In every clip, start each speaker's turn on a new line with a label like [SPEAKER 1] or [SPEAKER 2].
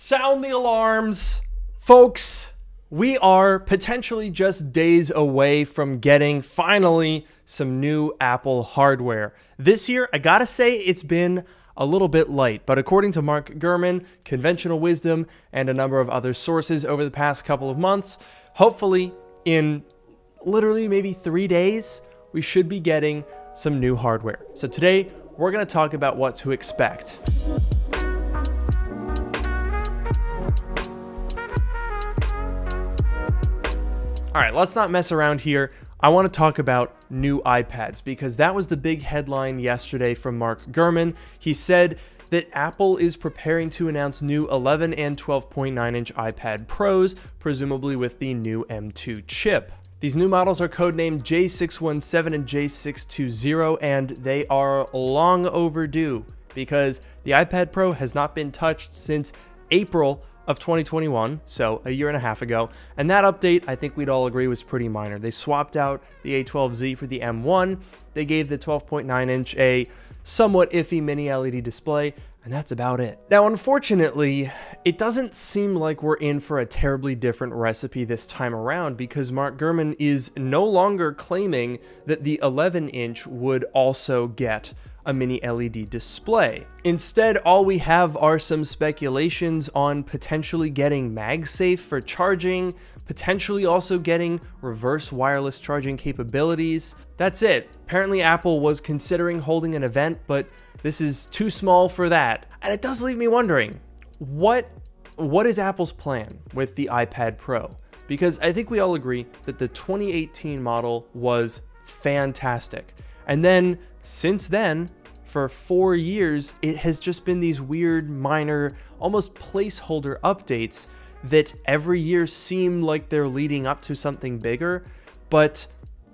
[SPEAKER 1] Sound the alarms. Folks, we are potentially just days away from getting finally some new Apple hardware. This year, I gotta say, it's been a little bit light, but according to Mark Gurman, Conventional Wisdom, and a number of other sources over the past couple of months, hopefully in literally maybe three days, we should be getting some new hardware. So today, we're gonna talk about what to expect. All right, let's not mess around here. I want to talk about new iPads because that was the big headline yesterday from Mark Gurman. He said that Apple is preparing to announce new 11 and 12.9 inch iPad Pros, presumably with the new M2 chip. These new models are codenamed J617 and J620, and they are long overdue because the iPad Pro has not been touched since April of 2021, so a year and a half ago. And that update, I think we'd all agree, was pretty minor. They swapped out the A12Z for the M1, they gave the 12.9 inch a somewhat iffy mini LED display, and that's about it. Now, unfortunately, it doesn't seem like we're in for a terribly different recipe this time around because Mark Gurman is no longer claiming that the 11 inch would also get a mini LED display. Instead, all we have are some speculations on potentially getting MagSafe for charging, potentially also getting reverse wireless charging capabilities. That's it. Apparently Apple was considering holding an event, but this is too small for that. And it does leave me wondering, what what is Apple's plan with the iPad Pro? Because I think we all agree that the 2018 model was fantastic. And then since then, for four years, it has just been these weird, minor, almost placeholder updates that every year seem like they're leading up to something bigger. But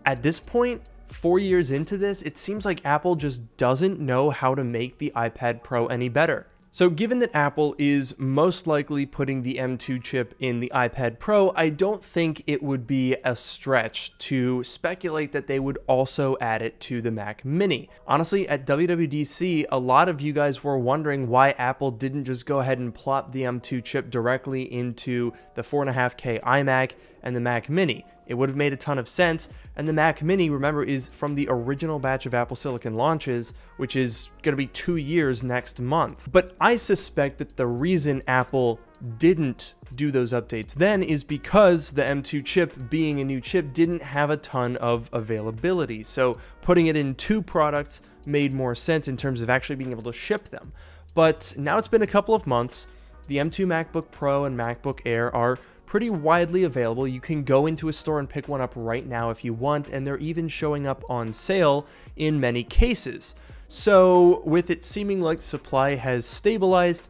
[SPEAKER 1] at this point, four years into this, it seems like Apple just doesn't know how to make the iPad Pro any better. So given that Apple is most likely putting the M2 chip in the iPad Pro, I don't think it would be a stretch to speculate that they would also add it to the Mac Mini. Honestly, at WWDC, a lot of you guys were wondering why Apple didn't just go ahead and plop the M2 chip directly into the 4.5K iMac and the Mac Mini. It would have made a ton of sense. And the Mac Mini, remember, is from the original batch of Apple Silicon launches, which is going to be two years next month. But I suspect that the reason Apple didn't do those updates then is because the M2 chip, being a new chip, didn't have a ton of availability. So putting it in two products made more sense in terms of actually being able to ship them. But now it's been a couple of months. The M2 MacBook Pro and MacBook Air are pretty widely available. You can go into a store and pick one up right now if you want, and they're even showing up on sale in many cases. So, with it seeming like supply has stabilized,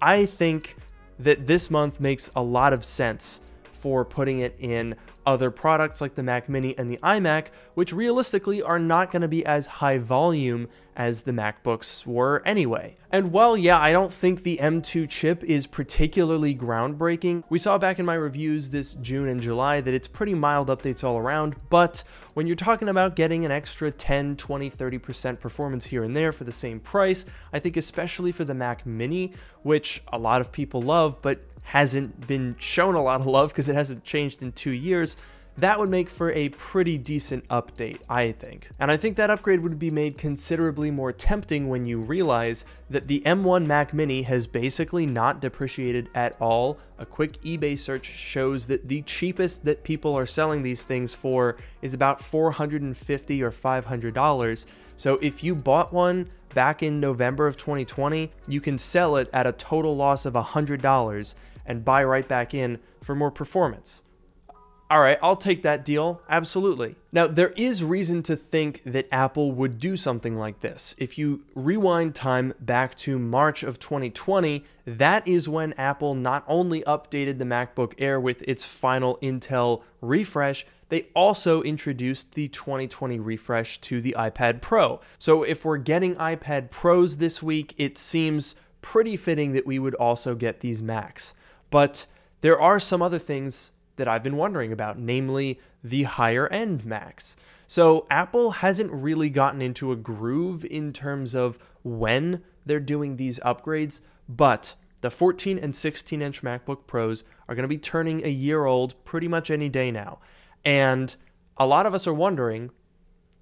[SPEAKER 1] I think that this month makes a lot of sense for putting it in other products like the Mac Mini and the iMac, which realistically are not going to be as high volume as the MacBooks were anyway. And while, yeah, I don't think the M2 chip is particularly groundbreaking, we saw back in my reviews this June and July that it's pretty mild updates all around, but when you're talking about getting an extra 10, 20, 30% performance here and there for the same price, I think especially for the Mac Mini, which a lot of people love, but hasn't been shown a lot of love because it hasn't changed in two years, that would make for a pretty decent update, I think. And I think that upgrade would be made considerably more tempting when you realize that the M1 Mac Mini has basically not depreciated at all. A quick eBay search shows that the cheapest that people are selling these things for is about 450 or $500. So if you bought one back in November of 2020, you can sell it at a total loss of $100 and buy right back in for more performance. All right, I'll take that deal, absolutely. Now, there is reason to think that Apple would do something like this. If you rewind time back to March of 2020, that is when Apple not only updated the MacBook Air with its final Intel refresh, they also introduced the 2020 refresh to the iPad Pro. So if we're getting iPad Pros this week, it seems pretty fitting that we would also get these Macs. But there are some other things that I've been wondering about, namely the higher end Macs. So Apple hasn't really gotten into a groove in terms of when they're doing these upgrades, but The 14 and 16 inch MacBook Pros are going to be turning a year old pretty much any day now. And a lot of us are wondering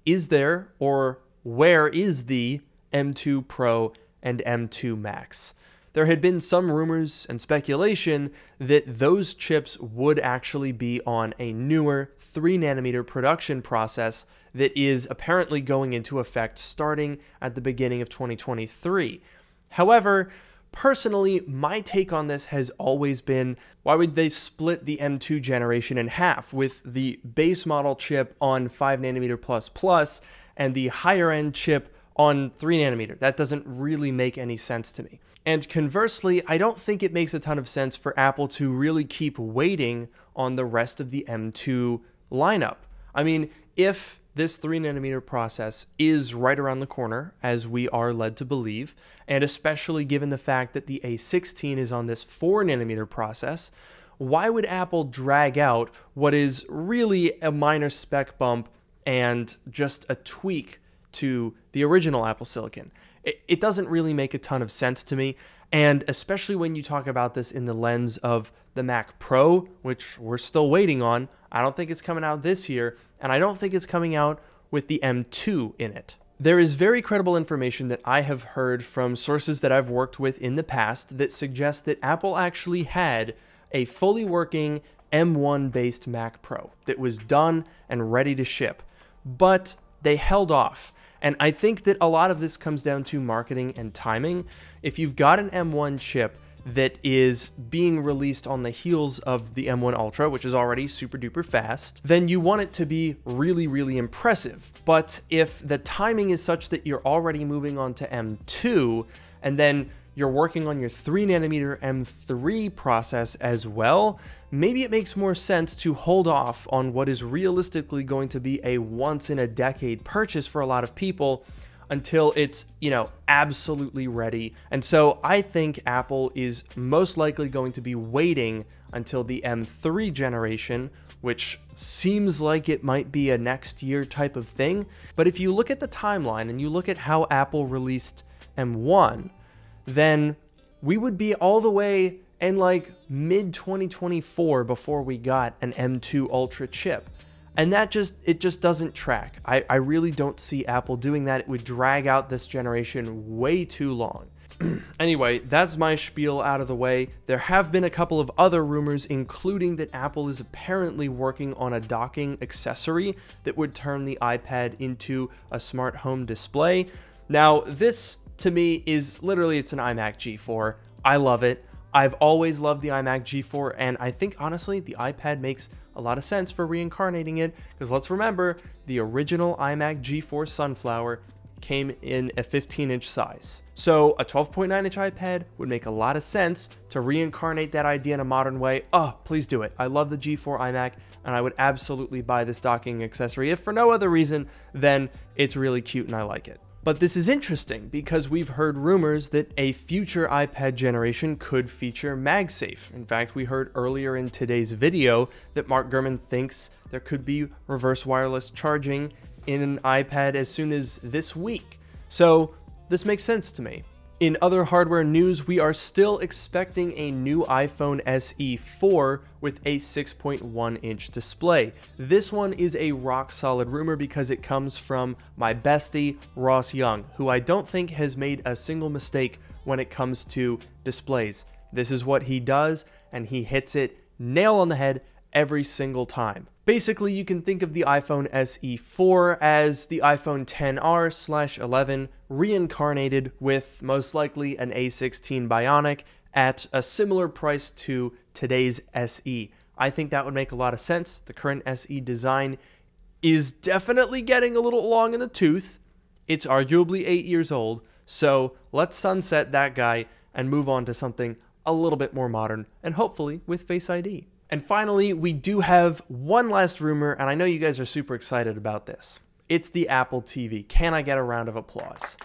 [SPEAKER 1] is there or where is the M2 Pro and M2 Max? There had been some rumors and speculation that those chips would actually be on a newer 3 nanometer production process that is apparently going into effect starting at the beginning of 2023. However, Personally, my take on this has always been why would they split the M2 generation in half with the base model chip on 5 nanometer plus plus and the higher end chip on 3 nanometer? That doesn't really make any sense to me. And conversely, I don't think it makes a ton of sense for Apple to really keep waiting on the rest of the M2 lineup. I mean, if this 3 nanometer process is right around the corner, as we are led to believe, and especially given the fact that the A16 is on this 4 nanometer process, why would Apple drag out what is really a minor spec bump and just a tweak to the original Apple Silicon? It, it doesn't really make a ton of sense to me, and especially when you talk about this in the lens of the Mac Pro, which we're still waiting on. I don't think it's coming out this year, and I don't think it's coming out with the M2 in it. There is very credible information that I have heard from sources that I've worked with in the past that suggest that Apple actually had a fully working M1 based Mac Pro that was done and ready to ship, but they held off. And I think that a lot of this comes down to marketing and timing. If you've got an M1 chip that is being released on the heels of the M1 Ultra, which is already super duper fast, then you want it to be really, really impressive. But if the timing is such that you're already moving on to M2, and then you're working on your 3 nanometer M3 process as well, maybe it makes more sense to hold off on what is realistically going to be a once in a decade purchase for a lot of people until it's, you know, absolutely ready. And so I think Apple is most likely going to be waiting until the M3 generation, which seems like it might be a next year type of thing. But if you look at the timeline and you look at how Apple released M1, then we would be all the way in like mid 2024 before we got an M2 Ultra chip. And that just, it just doesn't track. I, I really don't see Apple doing that. It would drag out this generation way too long. anyway, that's my spiel out of the way. There have been a couple of other rumors, including that Apple is apparently working on a docking accessory that would turn the iPad into a smart home display. Now, this to me is literally it's an iMac G4. I love it. I've always loved the iMac G4, and I think honestly the iPad makes a lot of sense for reincarnating it because let's remember the original iMac G4 Sunflower came in a 15 inch size. So a 12.9 inch iPad would make a lot of sense to reincarnate that idea in a modern way. Oh, please do it. I love the G4 iMac and I would absolutely buy this docking accessory if for no other reason than it's really cute and I like it. But this is interesting because we've heard rumors that a future iPad generation could feature MagSafe. In fact, we heard earlier in today's video that Mark Gurman thinks there could be reverse wireless charging in an iPad as soon as this week. So this makes sense to me. In other hardware news, we are still expecting a new iPhone SE 4 with a 6.1 inch display. This one is a rock solid rumor because it comes from my bestie, Ross Young, who I don't think has made a single mistake when it comes to displays. This is what he does, and he hits it nail on the head every single time. Basically, you can think of the iPhone SE4 as the iPhone 10R slash 11 reincarnated with most likely an A16 Bionic at a similar price to today's SE. I think that would make a lot of sense. The current SE design is definitely getting a little long in the tooth. It's arguably eight years old, so let's sunset that guy and move on to something a little bit more modern and hopefully with Face ID. And finally, we do have one last rumor, and I know you guys are super excited about this. It's the Apple TV. Can I get a round of applause?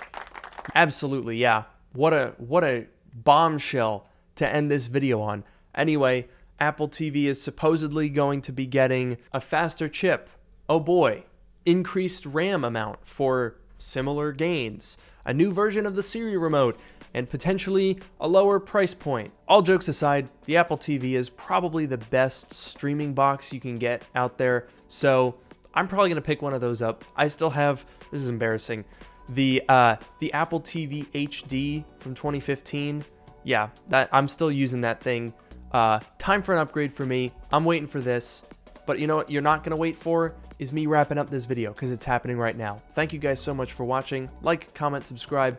[SPEAKER 1] Absolutely, yeah. What a what a bombshell to end this video on. Anyway, Apple TV is supposedly going to be getting a faster chip. Oh boy. Increased RAM amount for similar gains. A new version of the Siri remote and potentially a lower price point. All jokes aside, the Apple TV is probably the best streaming box you can get out there, so I'm probably to pick one of those up. I still have, this is embarrassing, the uh, the Apple TV HD from 2015. Yeah, that I'm still using that thing. Uh, time for an upgrade for me. I'm waiting for this. But you know what you're not going to wait for? Is me wrapping up this video because it's happening right now. Thank you guys so much for watching. Like, comment, subscribe,